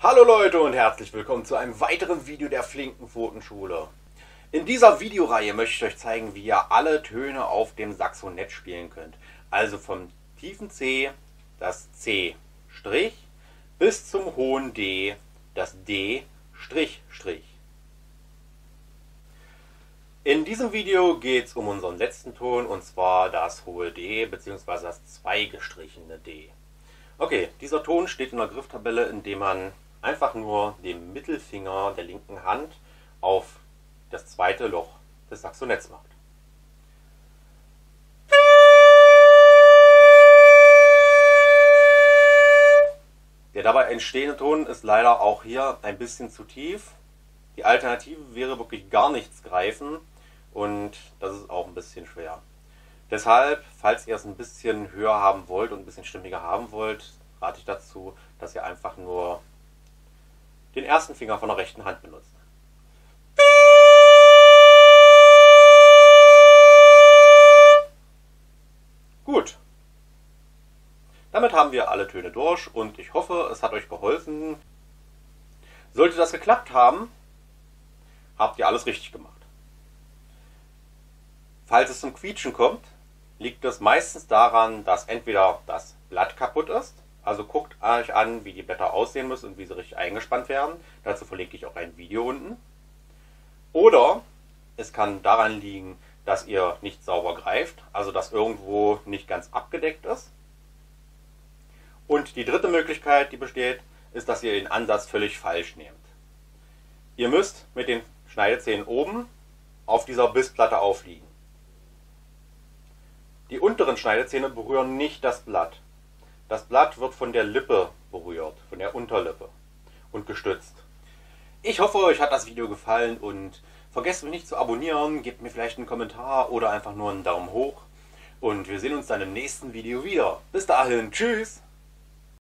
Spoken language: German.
Hallo Leute und herzlich willkommen zu einem weiteren Video der Flinken Pfotenschule. In dieser Videoreihe möchte ich euch zeigen, wie ihr alle Töne auf dem Saxonett spielen könnt. Also vom tiefen C, das C', bis zum hohen D, das D'. In diesem Video geht es um unseren letzten Ton und zwar das hohe D bzw. das zweigestrichene D. Okay, dieser Ton steht in der Grifftabelle, indem man einfach nur den Mittelfinger der linken Hand auf das zweite Loch des Saxonetts macht. Der dabei entstehende Ton ist leider auch hier ein bisschen zu tief. Die Alternative wäre wirklich gar nichts greifen und das ist auch ein bisschen schwer. Deshalb, falls ihr es ein bisschen höher haben wollt und ein bisschen stimmiger haben wollt, rate ich dazu, dass ihr einfach nur den ersten Finger von der rechten Hand benutzt. Gut. Damit haben wir alle Töne durch und ich hoffe, es hat euch geholfen. Sollte das geklappt haben, habt ihr alles richtig gemacht. Falls es zum Quietschen kommt, liegt es meistens daran, dass entweder das Blatt kaputt ist, euch an, wie die Blätter aussehen müssen und wie sie richtig eingespannt werden. Dazu verlinke ich auch ein Video unten. Oder es kann daran liegen, dass ihr nicht sauber greift, also dass irgendwo nicht ganz abgedeckt ist. Und die dritte Möglichkeit, die besteht, ist, dass ihr den Ansatz völlig falsch nehmt. Ihr müsst mit den Schneidezähnen oben auf dieser Bissplatte aufliegen. Die unteren Schneidezähne berühren nicht das Blatt. Das Blatt wird von der Lippe berührt, von der Unterlippe und gestützt. Ich hoffe, euch hat das Video gefallen und vergesst mich nicht zu abonnieren, gebt mir vielleicht einen Kommentar oder einfach nur einen Daumen hoch. Und wir sehen uns dann im nächsten Video wieder. Bis dahin, tschüss!